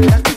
Thank you.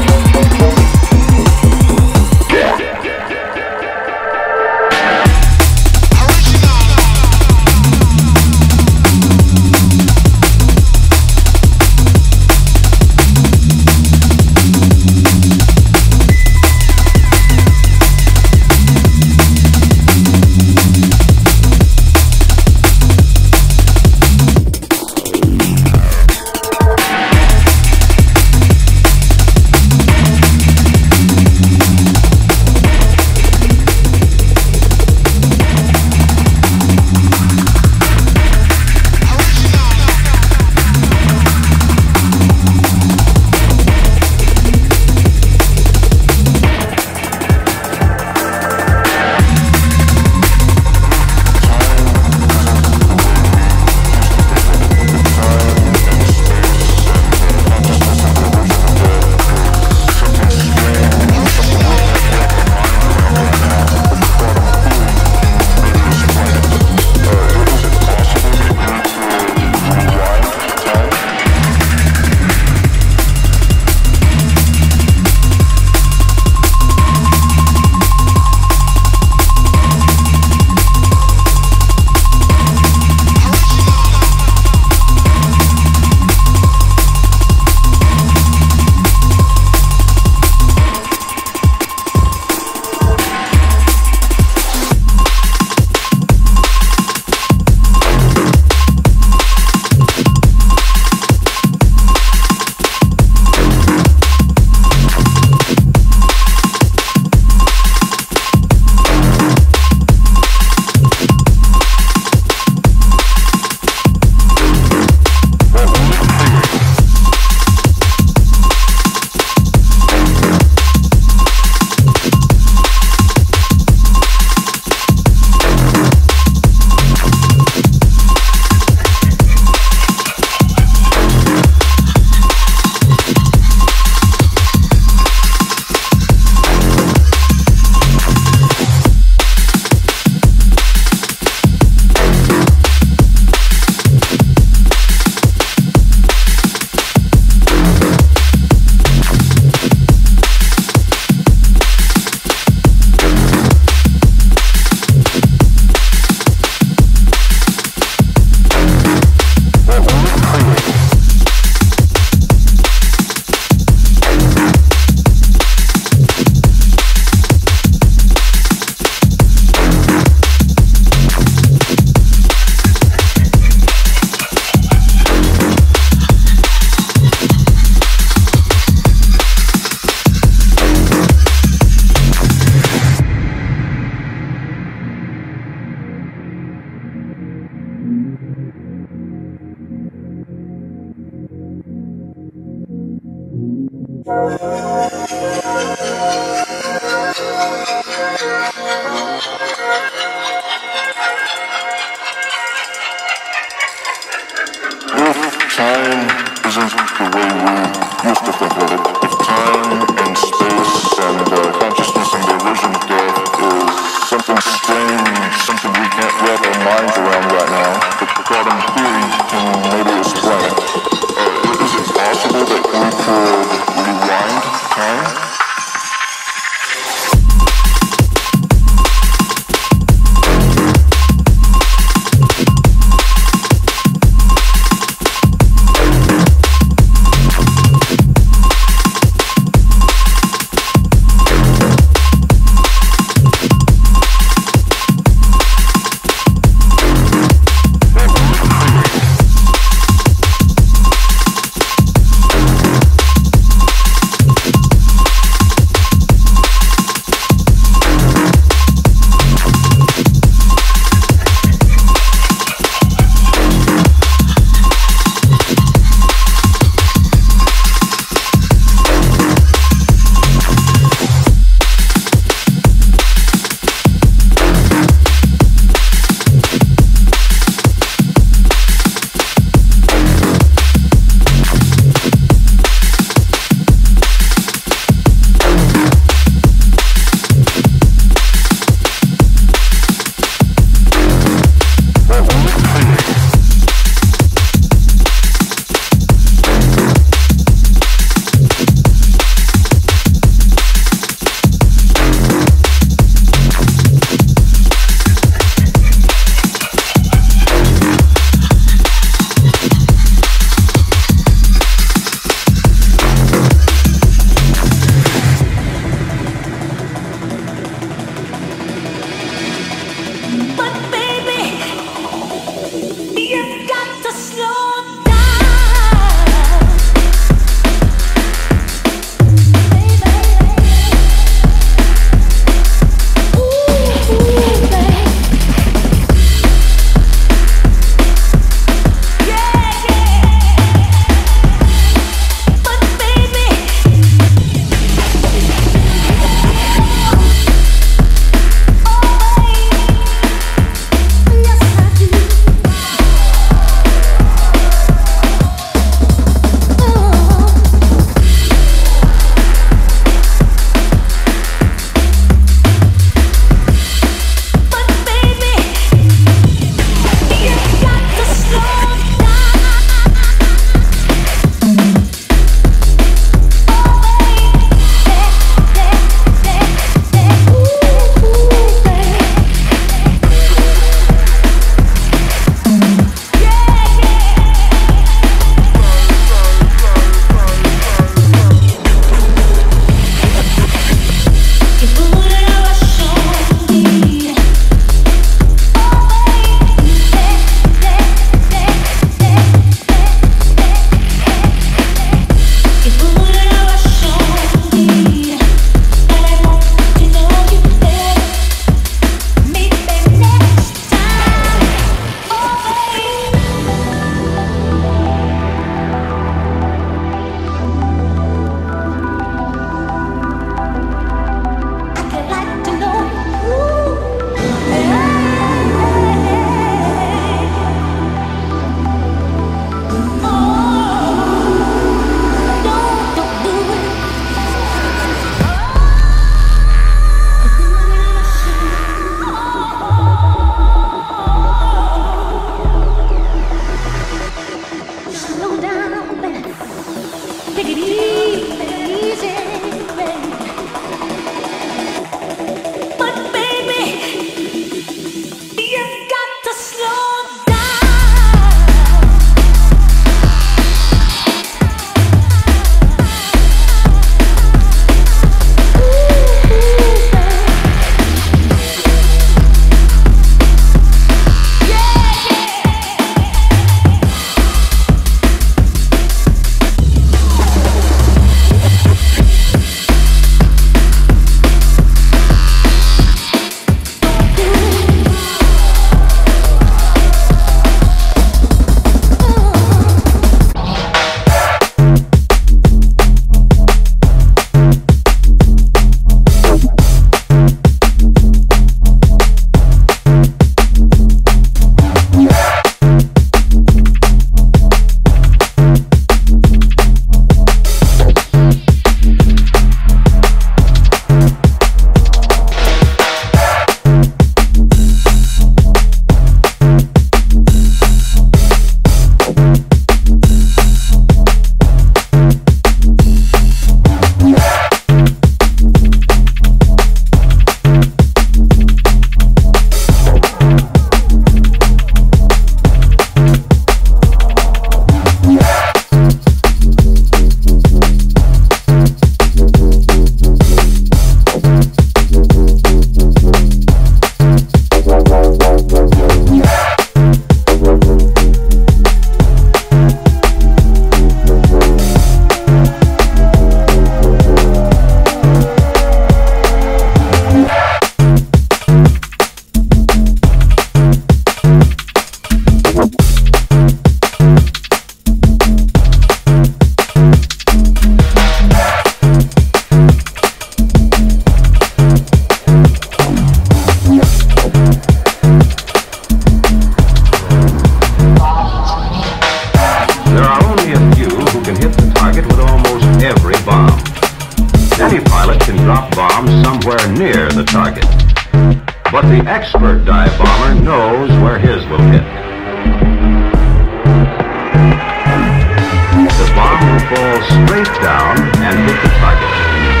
Straight down and hit the target.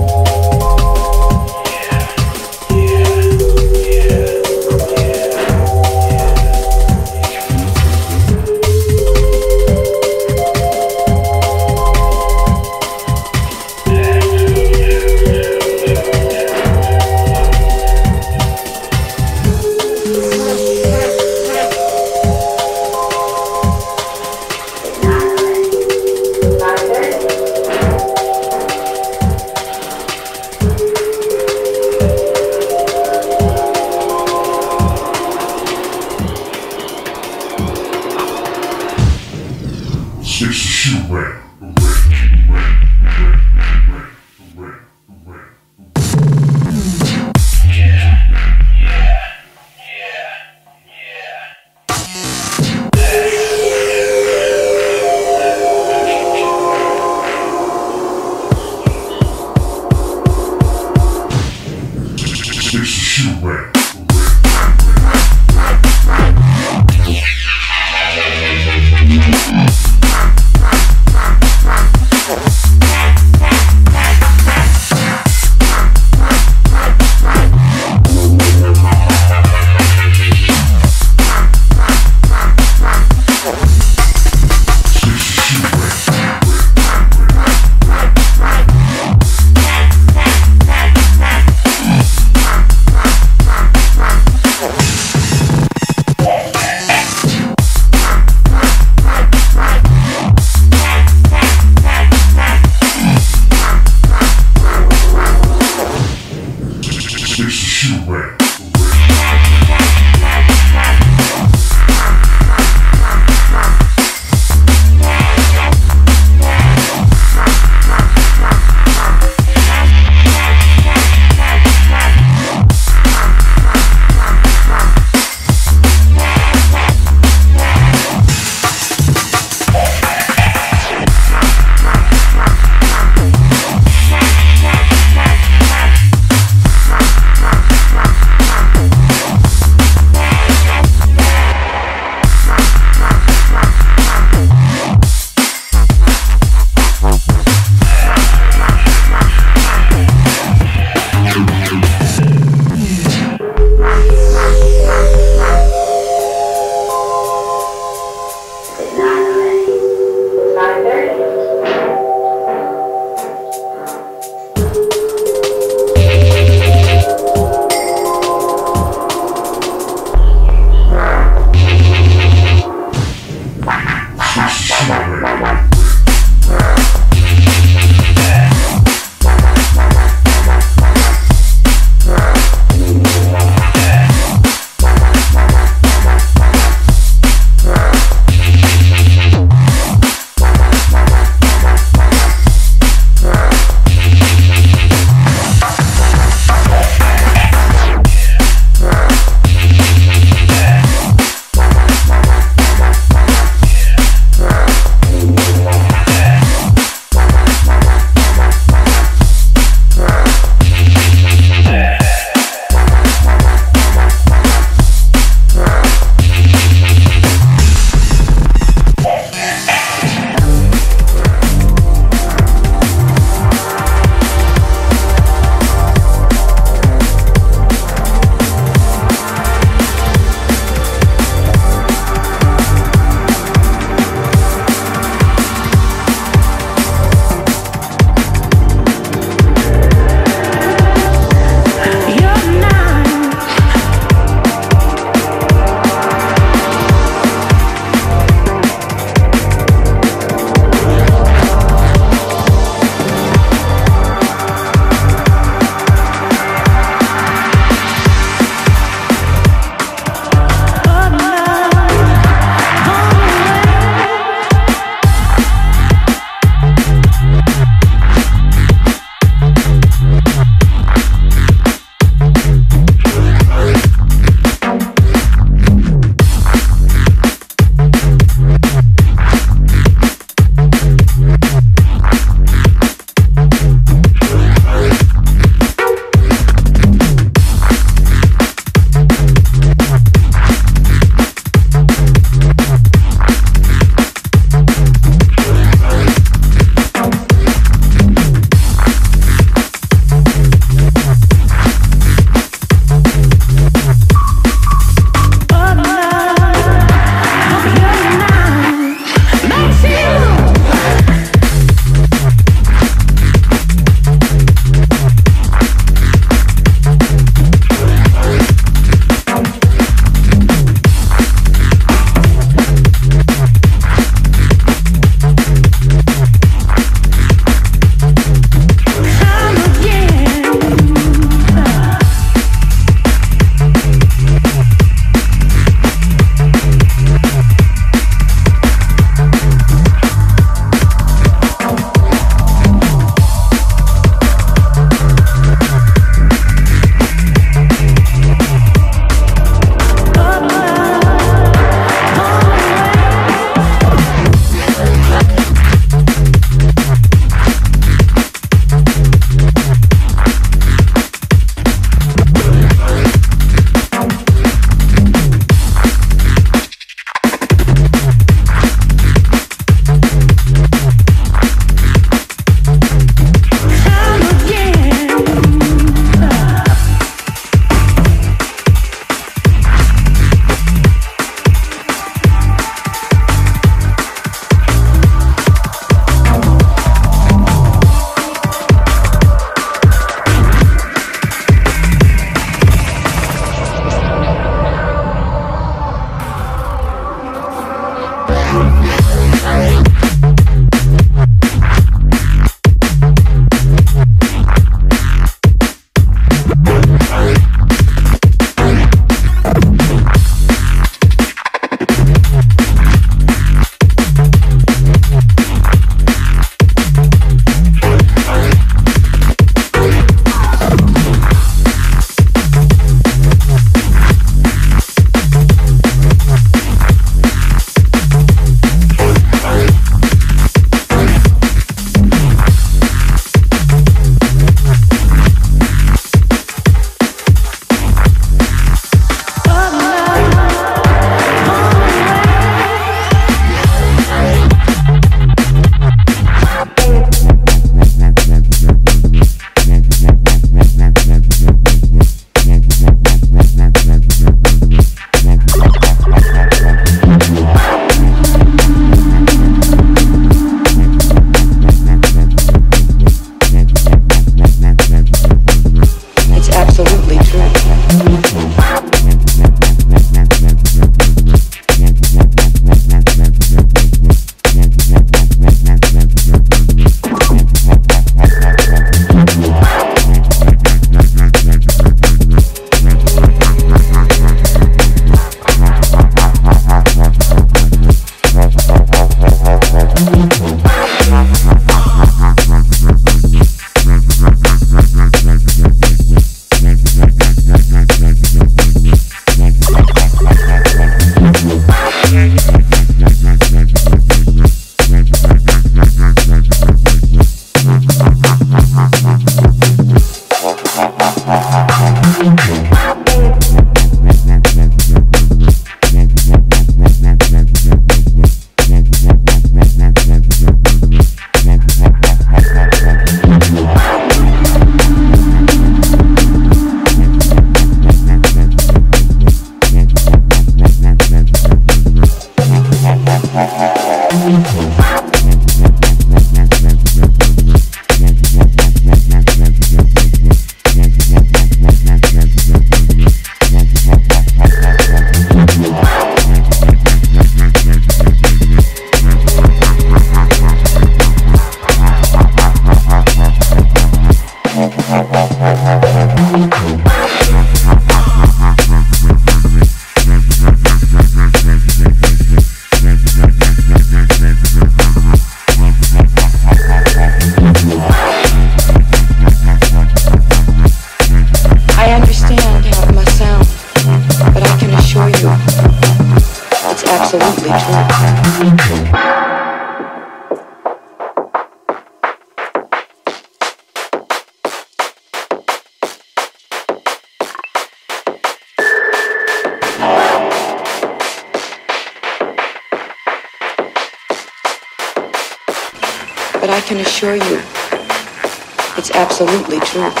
Absolutely true.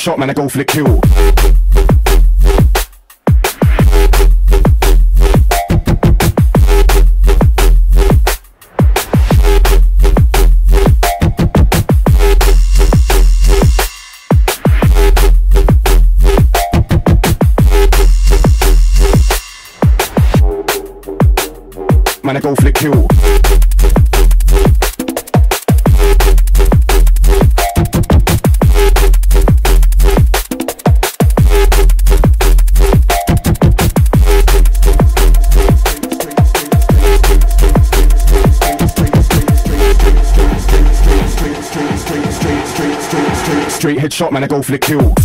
Shot, man, I go for the kill. Man, I go for the kill.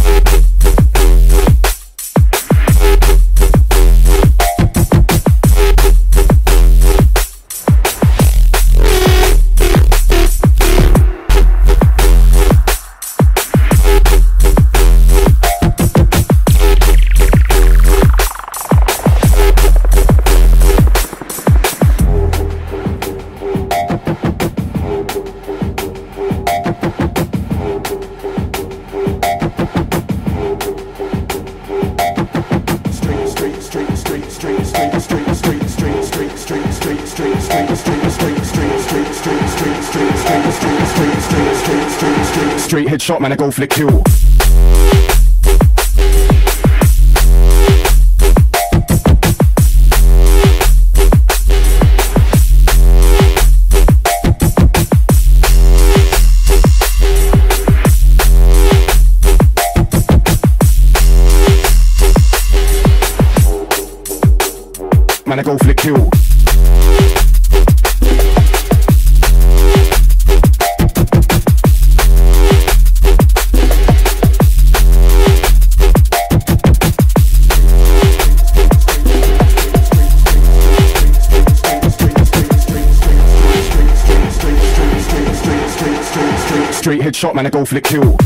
Man, I go flick the flick kill.